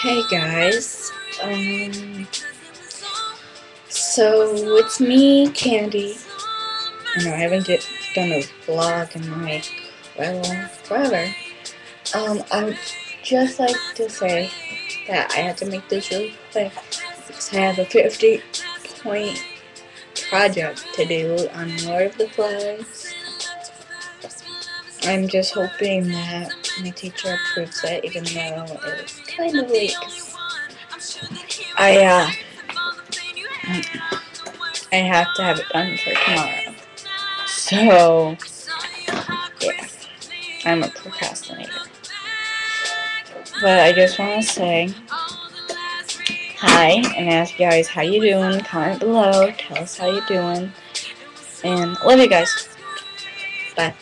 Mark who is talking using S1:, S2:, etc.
S1: Hey guys, um, so it's me, Candy. I know I haven't did, done a vlog in like, well, forever. Um, I would just like to say that I had to make this really quick because I have a 50 point project to do on Lord of the Flies. I'm just hoping that my teacher approves it, even though it's kind of late. I uh, I have to have it done for tomorrow. So yeah, I'm a procrastinator. But I just want to say hi and ask you guys how you doing. Comment below. Tell us how you doing. And love you guys. Bye.